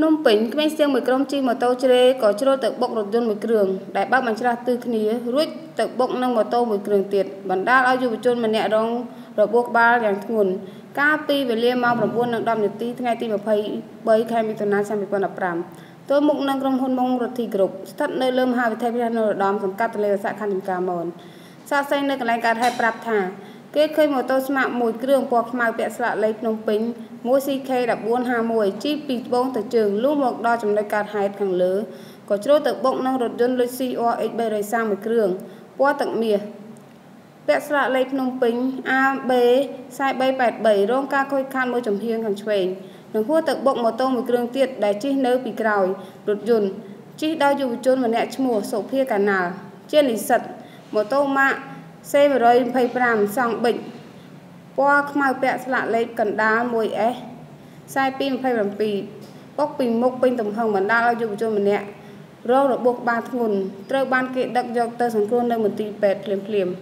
ភ្នំពេញក្មេងស្ទៀងមួយក្រុមជិះម៉ូតូជ្រេក៏ជ្រុលទៅបុករថយន្តមួយគ្រឿងដែលបើកបញ្ច្រាស់ទិសគ្នារួចទៅបុកនឹងម៉ូតូមួយគ្រឿងទៀតបណ្ដាលឲ្យយុវជនម្នាក់រងរបួសក្បាលយ៉ាងធ្ងន់កាលពីវេលាម៉ោង9:10នាទីថ្ងៃទី23ខែមិថុនាឆ្នាំ2015ទល់មុខនឹងក្រុមហ៊ុនមុងរទ្ធីក្រុបស្ថិតនៅលើមហាវិទ្យាល័យនរោត្តមសង្កាត់ទលេសាខណ្ឌចំការមនសាកសីនៅកន្លែងកើតហេតុប្រាប់ថា គេឃើញម៉ូតូស្មាក់មួយគ្រឿងពណ៌ខ្មៅពាក់ស្លាកលេខភ្នំពេញ 1CK1451 ជីពីត្បូងទៅជើងលុះមកដល់ចំណុចកើតហេតុខាងលើក៏ជ្រុលទៅបុកនឹងរថយន្ត Lucy RX 330 មួយគ្រឿងពណ៌ទឹកមាសពាក់ស្លាកលេខភ្នំពេញ AB 4383រងការខូចខាតមួយចំហៀងខាងឆ្វេងនិងហួសទៅបុកម៉ូតូមួយគ្រឿងទៀតដែលជិះនៅពីក្រោយរថយន្តជិះដោយយុវជនម្នាក់ឈ្មោះសុភាកាណាល់ជានិស្សិតម៉ូតូម៉ាក C125 សង់ប៊ិចពណ៌ខ្មៅពាក់ស្លាកលេខកណ្ដាល 1S 4227បុកពីមុខពេញទំហឹងបណ្ដាលឲ្យយុវជនម្នាក់រងរបួសក្បាលធ្ងន់ត្រូវបានគេដឹកយកទៅសង្គ្រោះនៅមន្ទីរពេទ្យភ្លាមៗ